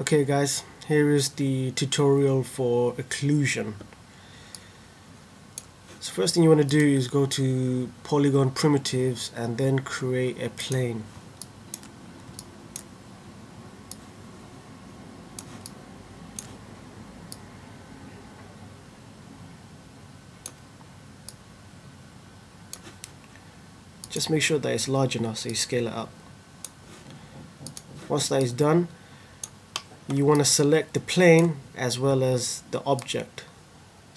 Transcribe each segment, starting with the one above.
Okay guys, here is the tutorial for occlusion. So first thing you want to do is go to polygon primitives and then create a plane. Just make sure that it's large enough so you scale it up. Once that is done, you want to select the plane as well as the object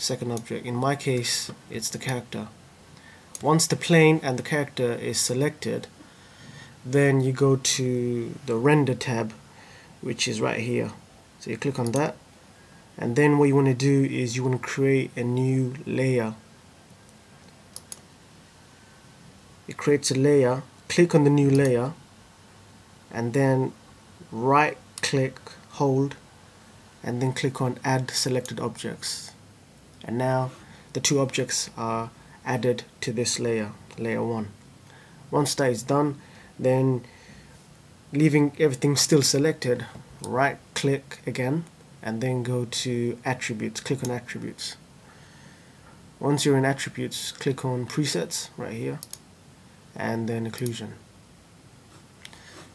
second object. In my case it's the character. Once the plane and the character is selected then you go to the render tab which is right here. So you click on that and then what you want to do is you want to create a new layer. It creates a layer. Click on the new layer and then right click hold and then click on add selected objects. And now the two objects are added to this layer layer 1 once that is done then leaving everything still selected right click again and then go to attributes click on attributes. Once you're in attributes click on presets right here and then occlusion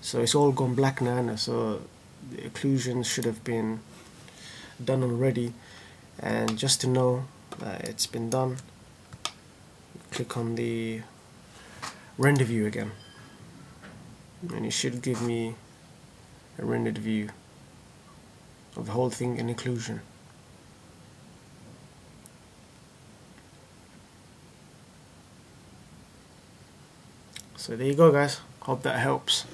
so it's all gone black now so the occlusion should have been done already. And just to know that it's been done click on the render view again. And it should give me a rendered view of the whole thing in occlusion. So there you go guys. Hope that helps